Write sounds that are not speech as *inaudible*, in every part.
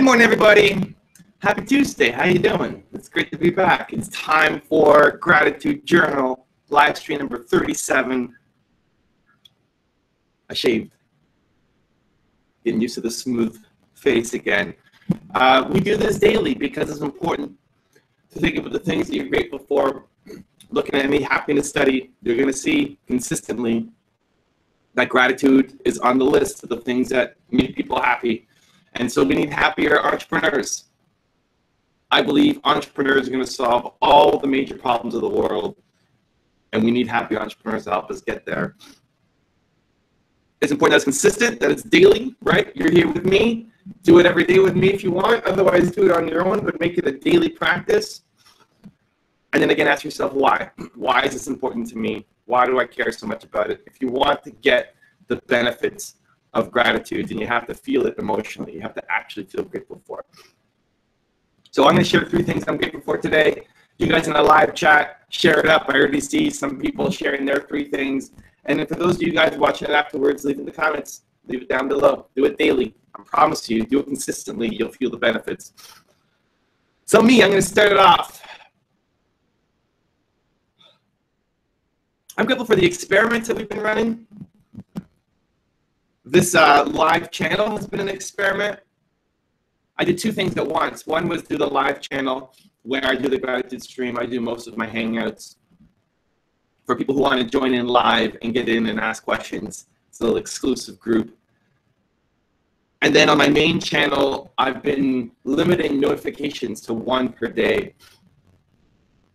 Good morning, everybody. Happy Tuesday. How you doing? It's great to be back. It's time for Gratitude Journal live stream number 37. I shaved. Getting used to the smooth face again. Uh, we do this daily because it's important to think about the things that you're grateful for. Looking at any happiness study, you're going to see consistently that gratitude is on the list of the things that make people happy. And so we need happier entrepreneurs. I believe entrepreneurs are going to solve all the major problems of the world, and we need happy entrepreneurs to help us get there. It's important that it's consistent, that it's daily, right? You're here with me. Do it every day with me if you want. Otherwise, do it on your own, but make it a daily practice. And then again, ask yourself why. Why is this important to me? Why do I care so much about it? If you want to get the benefits of gratitude, and you have to feel it emotionally. You have to actually feel grateful for it. So I'm going to share three things I'm grateful for today. You guys in the live chat, share it up. I already see some people sharing their three things. And for those of you guys watching it afterwards, leave in the comments. Leave it down below. Do it daily. I promise you, do it consistently. You'll feel the benefits. So me, I'm going to start it off. I'm grateful for the experiments that we've been running. This uh, live channel has been an experiment. I did two things at once. One was do the live channel where I do the gratitude stream. I do most of my hangouts for people who want to join in live and get in and ask questions. It's a little exclusive group. And then on my main channel, I've been limiting notifications to one per day,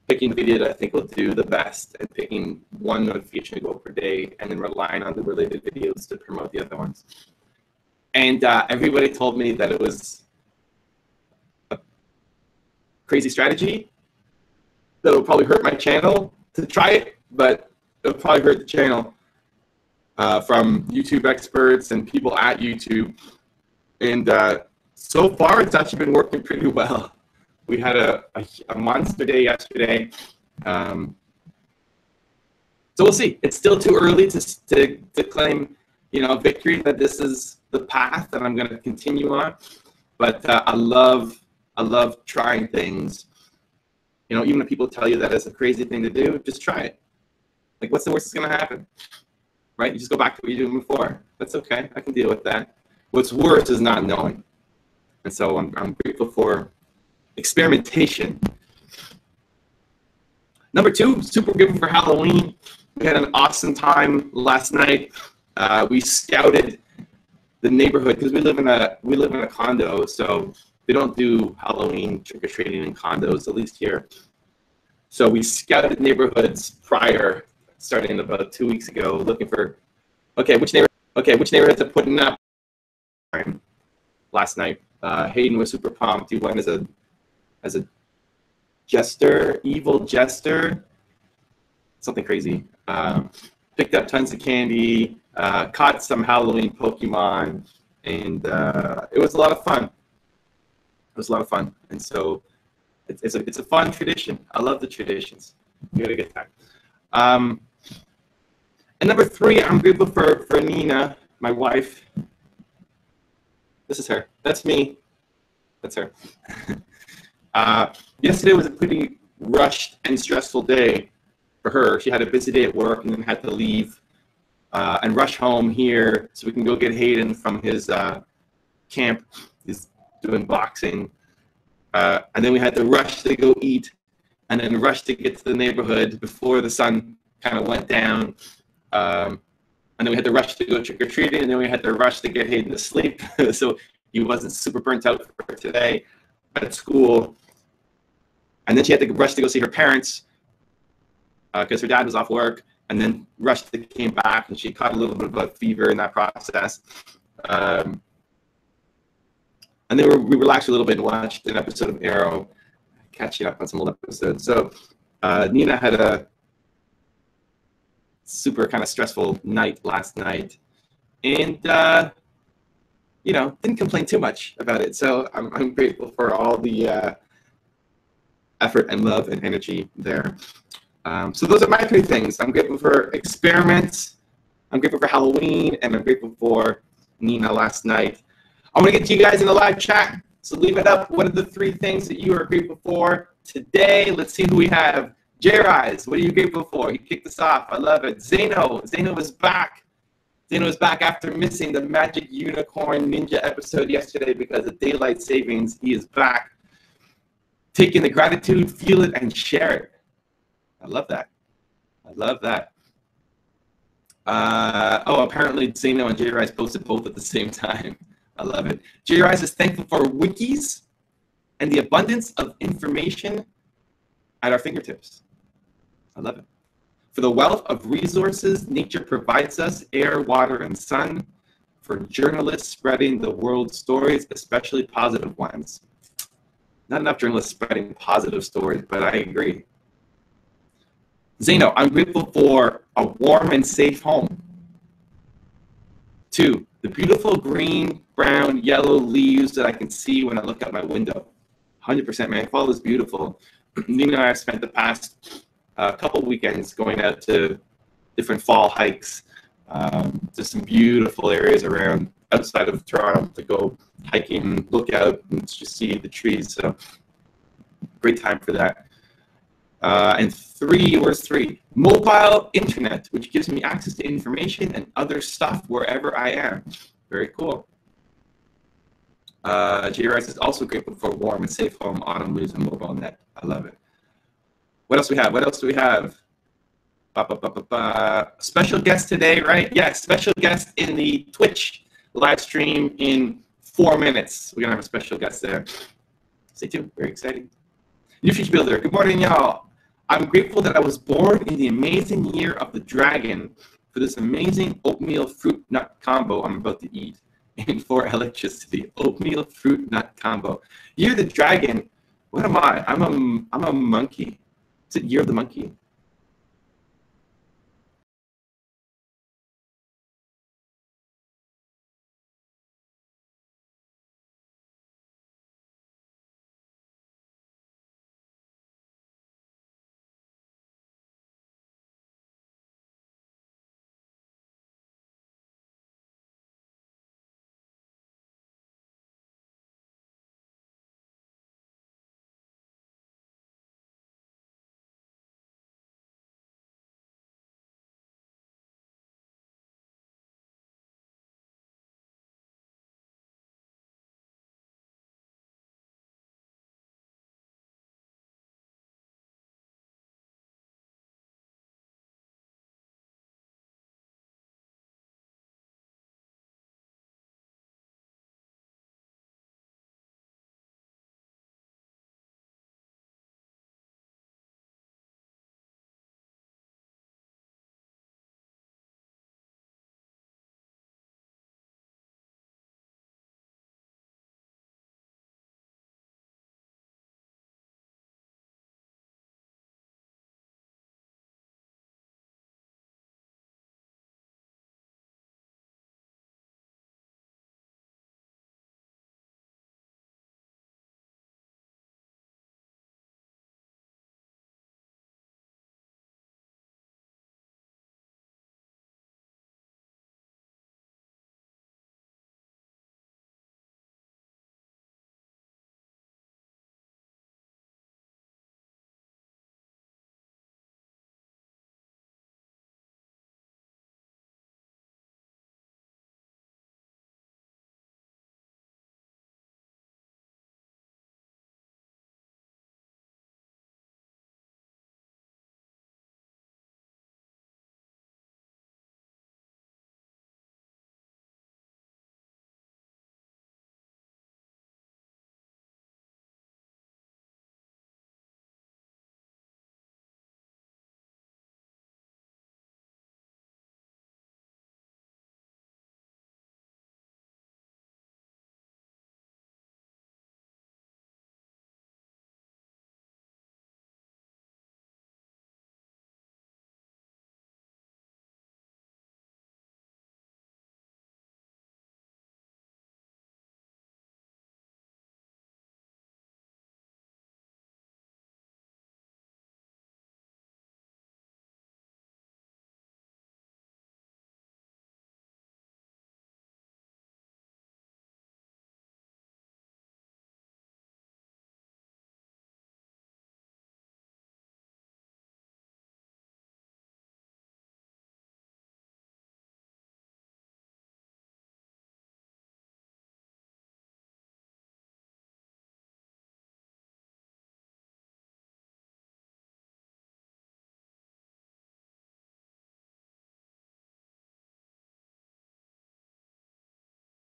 picking the video that I think will do the best and picking one notification goal per day and then relying on the related videos to promote the other ones. And uh, everybody told me that it was a crazy strategy that will probably hurt my channel to try it, but it'll probably hurt the channel uh, from YouTube experts and people at YouTube. And uh, so far, it's actually been working pretty well. We had a, a, a monster day yesterday. Um, so we'll see. It's still too early to, to, to claim, you know, victory that this is the path that I'm going to continue on. But uh, I love I love trying things. You know, even if people tell you that it's a crazy thing to do, just try it. Like, what's the worst that's going to happen? Right? You just go back to what you did before. That's okay. I can deal with that. What's worse is not knowing. And so I'm, I'm grateful for experimentation. Number two, super grateful for Halloween. We had an awesome time last night. Uh, we scouted the neighborhood because we live in a we live in a condo, so they don't do Halloween trick or treating in condos, at least here. So we scouted neighborhoods prior, starting about two weeks ago, looking for okay, which neighbor okay, which neighborhoods are putting up last night. Uh, Hayden was super pumped. He went as a as a jester, evil jester, something crazy. Um, picked up tons of candy, uh, caught some Halloween Pokemon, and uh, it was a lot of fun. It was a lot of fun, and so it's, it's a it's a fun tradition. I love the traditions. We had a good time. Um, and number three, I'm grateful for for Nina, my wife. This is her. That's me. That's her. *laughs* uh, yesterday was a pretty rushed and stressful day for her. She had a busy day at work and then had to leave uh, and rush home here so we can go get Hayden from his uh, camp. He's doing boxing. Uh, and then we had to rush to go eat and then rush to get to the neighborhood before the sun kind of went down. Um, and then we had to rush to go trick or treating, and then we had to rush to get Hayden to sleep, *laughs* so he wasn't super burnt out for today at school. And then she had to rush to go see her parents because uh, her dad was off work, and then rushed to came back, and she caught a little bit of a fever in that process. Um, and then we relaxed a little bit and watched an episode of Arrow, catching up on some old episodes. So uh, Nina had a super kind of stressful night last night, and uh, you know didn't complain too much about it. So I'm, I'm grateful for all the uh, effort and love and energy there. Um, so those are my three things. I'm grateful for experiments. I'm grateful for Halloween, and I'm grateful for Nina last night. I'm gonna get to you guys in the live chat. So leave it up. What are the three things that you are grateful for today? Let's see who we have. J Rise, what are you grateful for? He kicked us off. I love it. Zeno, Zeno is back. Zeno is back after missing the Magic Unicorn Ninja episode yesterday because of daylight savings. He is back. Taking the gratitude, feel it, and share it. I love that. I love that. Uh, oh, apparently Zeno and J Rise posted both at the same time. I love it. J Rise is thankful for wikis and the abundance of information at our fingertips. I love it. For the wealth of resources nature provides us air, water, and sun. For journalists spreading the world's stories, especially positive ones. Not enough journalists spreading positive stories, but I agree. Zeno, I'm grateful for a warm and safe home. Two, the beautiful green, brown, yellow leaves that I can see when I look out my window. 100%, man. Fall is beautiful. *clears throat* Nina and I have spent the past uh, couple weekends going out to different fall hikes. Um, there's some beautiful areas around outside of Toronto to go hiking, look out, and just see the trees. So, great time for that. Uh, and three, where's three? Mobile internet, which gives me access to information and other stuff wherever I am. Very cool. Uh, is also grateful for warm and safe home, autumn leaves, and mobile net. I love it. What else we have? What else do we have? Ba, ba, ba, special guest today, right? Yes, yeah, special guest in the Twitch live stream in four minutes. We're gonna have a special guest there. Stay tuned. Very exciting. New Future Builder. Good morning, y'all. I'm grateful that I was born in the amazing year of the dragon for this amazing oatmeal fruit nut combo I'm about to eat *laughs* and for electricity. Oatmeal fruit nut combo. Year of the dragon. What am I? I'm a I'm a monkey. Is it Year of the Monkey?